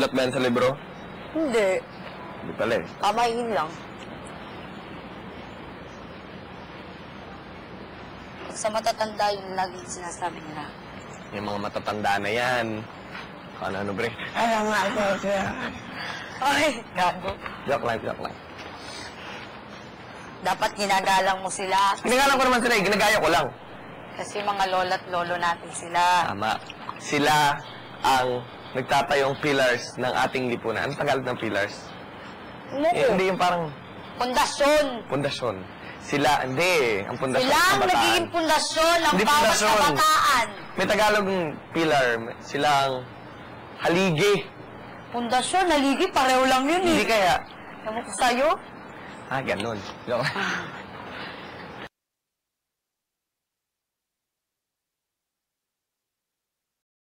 Ulat ba yan sa libro? Hindi. Hindi pala eh. Kamayin lang. Sa matatanda yung laging sinasabi nila. Yung mga matatanda na yan. Ano, ano, bre? Ay, ang nga ito, siya. Ay, gago. Joke lang, joke lang. Dapat ginagalang mo sila. Ginagalang ko naman sila eh. Ginagaya ko lang. Kasi mga lola't lolo natin sila. Tama. Sila ang nagtatayong pillars ng ating lipunan. Ang Tagalog ng pillars? Eh, hindi yung parang Pundasyon. pundasyon. Sila, hindi. Ang pundasyon Sila ng ang kabataan. nagiging pundasyon ng Hindi bawat pundasyon. kabataan. May Tagalog ng pillar. Sila ang haligi. Pundasyon, naligi, pareho lang yun eh. Hindi kaya. Ewan ko sa'yo. Ah, ganun. Joke.